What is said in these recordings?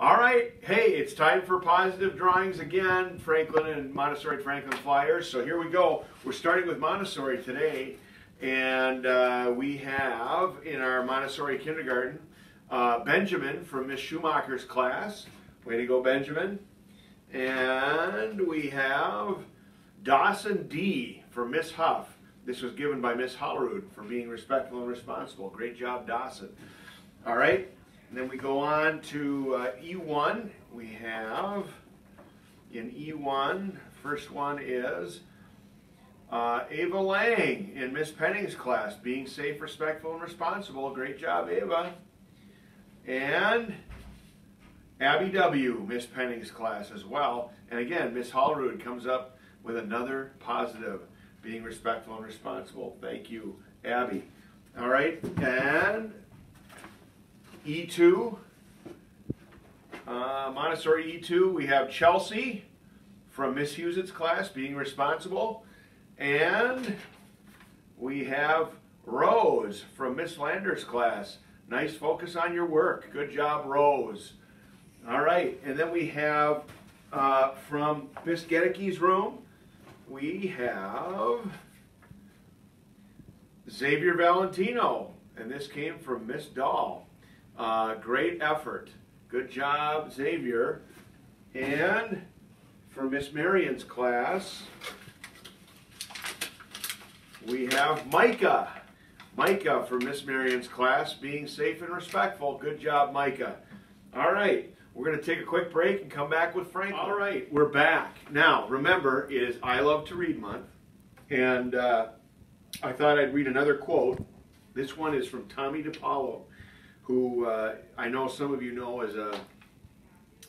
All right, hey, it's time for positive drawings again, Franklin and Montessori Franklin Flyers. So here we go. We're starting with Montessori today, and uh, we have in our Montessori kindergarten uh, Benjamin from Miss Schumacher's class. Way to go, Benjamin. And we have Dawson D from Miss Huff. This was given by Miss Hollerud for being respectful and responsible. Great job, Dawson. All right. And then we go on to uh, E1. We have in E1, first one is uh, Ava Lang in Miss Penning's class, being safe, respectful, and responsible. Great job, Ava. And Abby W., Miss Penning's class as well. And again, Miss Hollerud comes up with another positive, being respectful and responsible. Thank you, Abby. All right, and E2, uh, Montessori E2, we have Chelsea from Miss Hughes' class, being responsible. And we have Rose from Miss Lander's class. Nice focus on your work. Good job, Rose. All right, and then we have uh, from Miss Gedecke's room, we have Xavier Valentino, and this came from Miss Dahl. Uh, great effort. Good job, Xavier. And for Miss Marion's class, we have Micah. Micah for Miss Marion's class, being safe and respectful. Good job, Micah. All right, we're going to take a quick break and come back with Frank. All right, we're back. Now, remember, it is I Love to Read Month, and uh, I thought I'd read another quote. This one is from Tomie dePaola who uh, I know some of you know as a,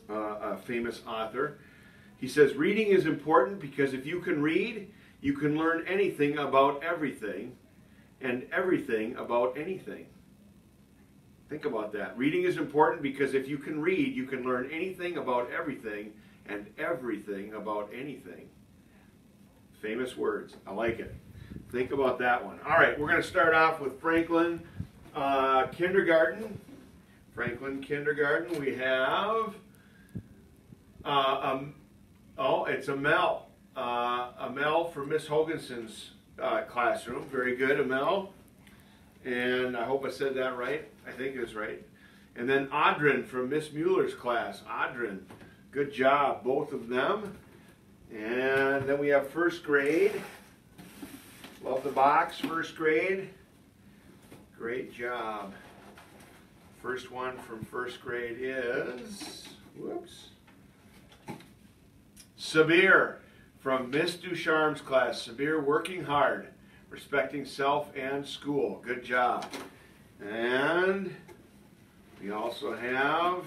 uh, a famous author. He says, Reading is important because if you can read, you can learn anything about everything and everything about anything. Think about that. Reading is important because if you can read, you can learn anything about everything and everything about anything. Famous words. I like it. Think about that one. All right, we're going to start off with Franklin uh, kindergarten, Franklin Kindergarten, we have, uh, um, oh, it's Amel. Uh, Amel from Miss Hoganson's uh, classroom. Very good, Amel. And I hope I said that right. I think it was right. And then Audrin from Miss Mueller's class. Audrin, good job, both of them. And then we have first grade. Love the box, first grade. Great job. First one from first grade is, whoops, Sabir from Miss Ducharme's class. Sabir working hard, respecting self and school. Good job. And we also have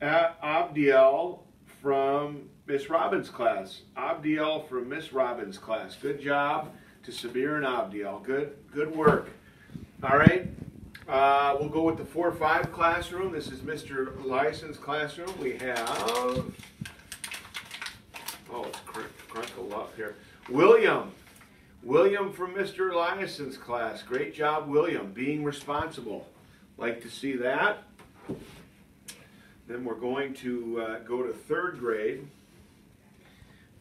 uh, Abdiel from Miss Robbins' class. Abdiel from Miss Robbins' class. Good job to Sabir and Abdiel. Good, good work. All right. Uh, we'll go with the 4-5 classroom. This is Mr. Lyson's classroom. We have, oh, it's crunkled up here. William. William from Mr. Eliason's class. Great job, William, being responsible. Like to see that. Then we're going to uh, go to third grade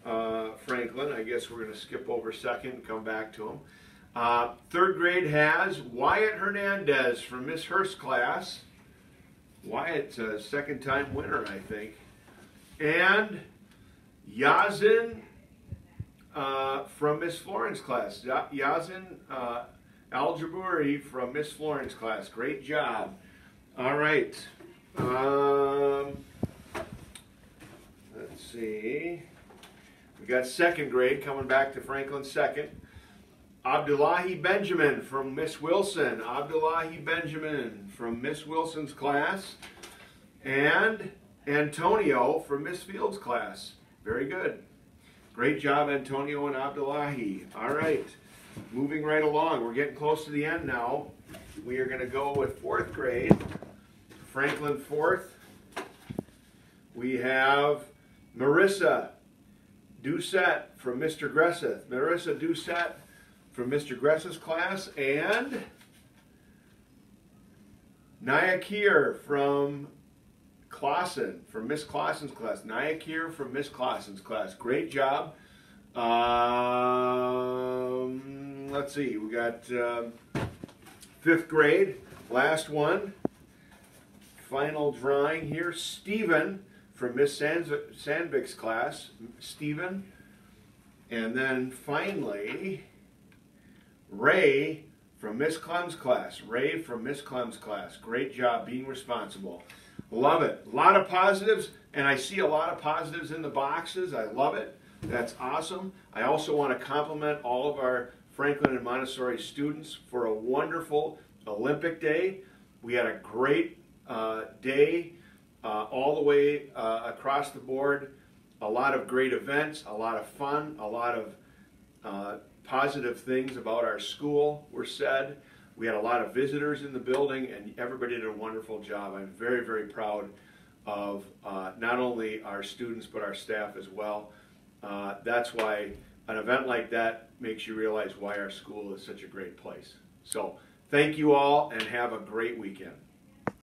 uh, Franklin. I guess we're going to skip over second and come back to him. Uh, third grade has Wyatt Hernandez from Miss Hurst class. Wyatt's a second time winner, I think. And Yazin uh, from Miss Florence class. Yazin uh, Aljaburi from Miss Florence class. Great job. All right. Um, let's see. We got second grade coming back to Franklin second. Abdullahi Benjamin from Miss Wilson. Abdullahi Benjamin from Miss Wilson's class. And Antonio from Miss Field's class. Very good. Great job, Antonio and Abdullahi. All right, moving right along. We're getting close to the end now. We are going to go with fourth grade. Franklin fourth. We have Marissa Doucette from Mr. Gresseth, Marissa Doucette from Mr. Gresseth's class, and Naya Kier from Clausen, from Miss Clausen's class. Naya Kier from Miss Clausen's class. Great job. Um, let's see, we got um, fifth grade, last one. Final drawing here. Stephen from Miss Sandvik's class. Stephen. And then finally, Ray from Miss Clem's class. Ray from Miss Clem's class. Great job being responsible. Love it. A lot of positives, and I see a lot of positives in the boxes. I love it. That's awesome. I also want to compliment all of our Franklin and Montessori students for a wonderful Olympic day. We had a great uh, day uh, all the way uh, across the board. A lot of great events, a lot of fun, a lot of uh, positive things about our school were said. We had a lot of visitors in the building, and everybody did a wonderful job. I'm very, very proud of uh, not only our students, but our staff as well. Uh, that's why an event like that makes you realize why our school is such a great place. So thank you all, and have a great weekend.